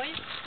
boys.